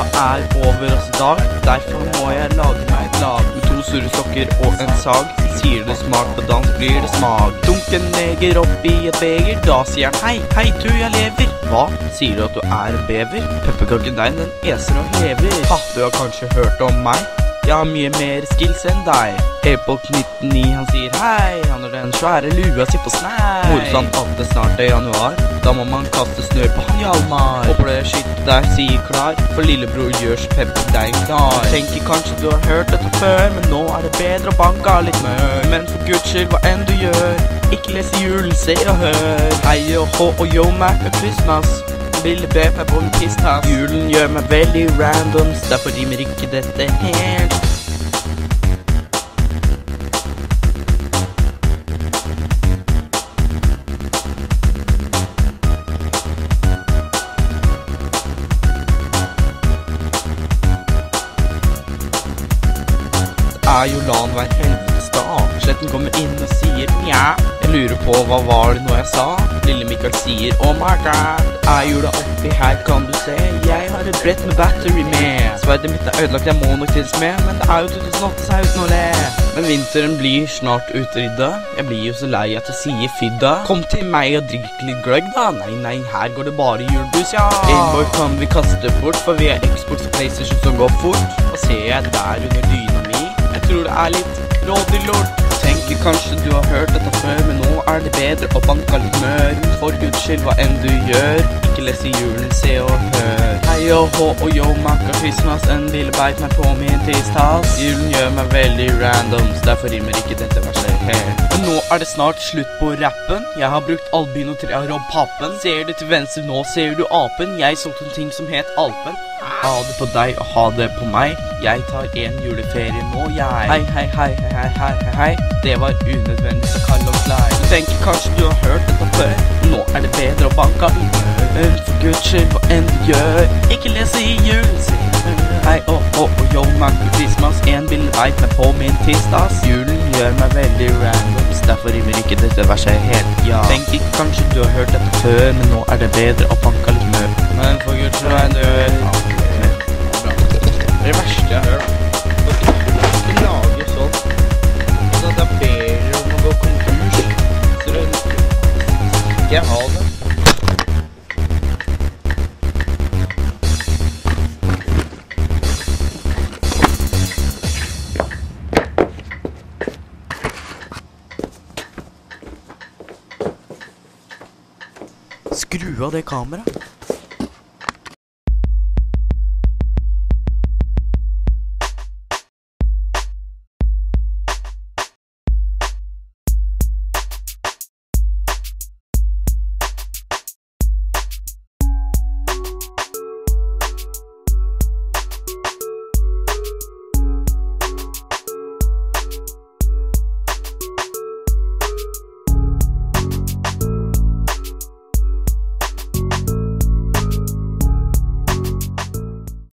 er over oss i dag. Derfor må jeg lage meg et lag med to store sokker og en sag. Sier det smart på dans, blir det smak. Dunk en neger oppi et beger. Da sier han hei, hei, du, jeg lever. Hva? Sier du at du er en bever? Pepperkaken deig, den eser og hever. Ha, du har kanskje hørt om meg? Jeg har mye mer skills enn deg. Epok 99, han sier hei. Han har den svære lua si på snei. Morsomt at det snart er januar. Da må man kaste snør på han Hjalmar. Håper det skyter deg, sier klar. For lillebror gjør så pepper deg klar. Tenker kanskje du har hørt dette før, men nå er det bedre å banke av litt mør. Men for guds skyld, hva enn du gjør, ikke les julen, se og hør. Hei og hå og yo, Mac og Christmas. Be meg på en pisstass. Julen gjør meg veldig random, derfor rimer ikke dette helt. er jo lan hver helvetes dag. Kommer inn og sier nja. Jeg lurer på hva var det nå jeg sa? Lille Mikael sier oh my god. Er jula oppi her, kan du se. Jeg har et brett med battery med. Sverdet mitt er ødelagt, jeg må nok tils med. Men det er jo 2008, så er uten å le. Men vinteren blir snart utrydda. Jeg blir jo så lei at jeg sier fydda. Kom til meg og drikk litt gløgg, da. Nei, nei, her går det bare julebrus, ja. Gameboy kan vi kaste bort, for vi er Xbox og PlayStation som går fort. Og ser jeg der under dyna mi. Jeg tror det er litt rådyrlort. Tenker kanskje du har hørt dette før, men nå er det bedre å banke litt mør. For guds skyld, hva enn du gjør, ikke les i julen, se og hør. Hei ho og yo, makka Christmas, en lille beit meg på min tistass. Julen gjør meg veldig random, så derfor rimer ikke dette verset helt. Men nå er det snart slutt på rappen. Jeg har brukt albino til å robbe pappen. Ser du til venstre nå, ser du apen. Jeg solgte en ting som het Alpen. Ha det på deg og ha det på meg. Jeg tar en juleferie nå, jeg. Hei, hei, hei, hei, hei, hei, hei. Det var unødvendig så kall oss lei. Du tenker kanskje du har hørt dette før. Nå er det bedre å banke av mør. For guds skyld, hva enn du gjør, ikke lese i julen. Hei, oh, oh, oh, yo, Michael Christmas, en bilde veit meg på min tirsdags. Julen gjør meg veldig randoms, derfor rimer ikke dette verset helt, ja. ikke kanskje du har hørt dette før, men nå er det bedre å banke litt mør. Men for guds skyld, hva enn du gjør, det er det verste jeg har hørt. Sånn. At jeg har dere Skru av det kameraet.